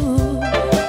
you.